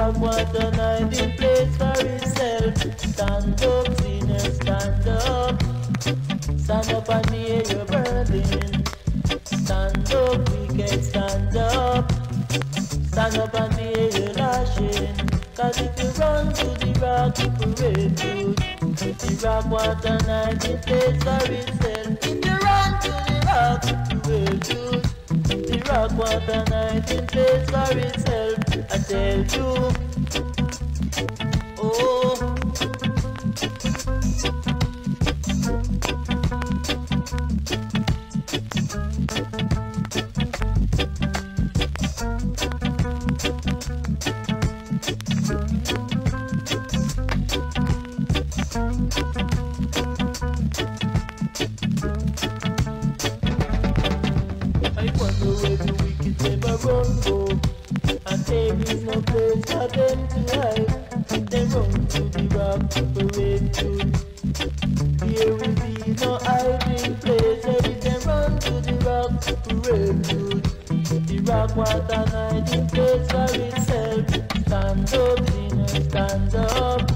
the want an hiding place for itself. Stand up, sinner, stand up. Stand up and hear your burden. Stand up, wicked, stand up. Stand up and hear your lashing. Cause if you run to the rock for refuge, the rock want an hiding place for itself. The rock want an hiding place for itself. I tell you, run go And there is no place for them to hide They run to the rock to for refuge There will be no hiding place if they run to the rock to for refuge The rock want an hiding place for itself Stand up, sinner, stand up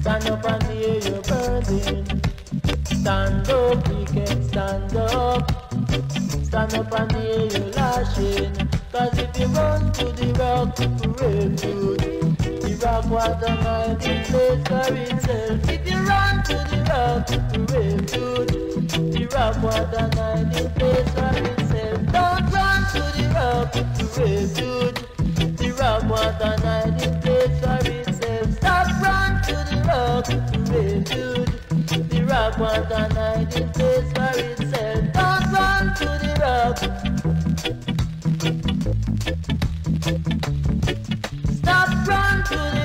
Stand up and hear your burden Stand up, wicked, stand up Stand up and hear lashing. Cause if you run to the rock for refuge The rock was a mighty place for itself. If you run to the rock for refuge The rock was a mighty place for itself. Don't run to the rock for refuge The rock was a mighty place for itself. Stop run to the rock for refuge The rock was a mighty place out. Stop, run to the